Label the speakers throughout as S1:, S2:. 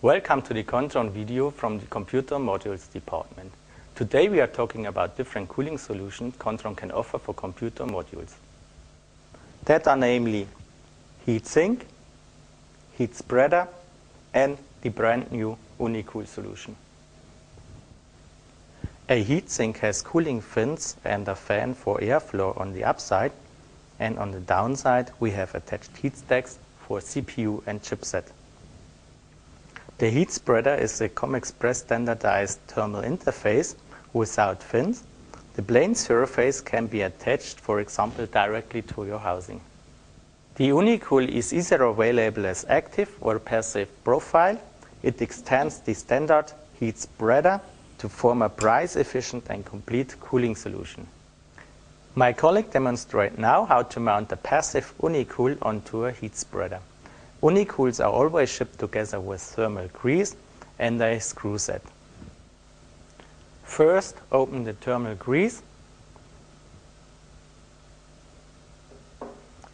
S1: Welcome to the Kontron video from the Computer Modules department. Today we are talking about different cooling solutions Kontron can offer for computer modules. That are namely heatsink, heat spreader, and the brand new Unicool solution. A heatsink has cooling fins and a fan for airflow on the upside, and on the downside we have attached heat stacks for CPU and chipset. The heat spreader is a COM Express standardized thermal interface without fins. The plane surface can be attached, for example, directly to your housing. The Unicool is either available as active or passive profile. It extends the standard heat spreader to form a price-efficient and complete cooling solution. My colleague demonstrates now how to mount a passive Unicool onto a heat spreader. Unicools are always shipped together with thermal grease and a screw set. First, open the thermal grease.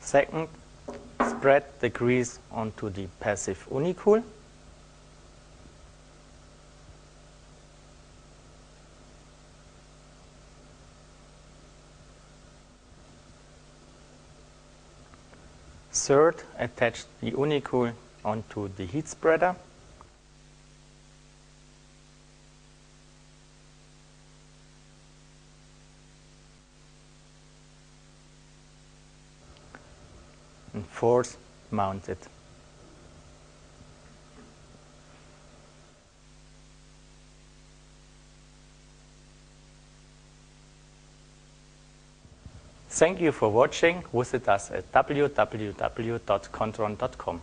S1: Second, spread the grease onto the passive Unicool. Third, attach the Unicool onto the heat spreader. And fourth, mount it. Thank you for watching. Visit us at www.kontron.com.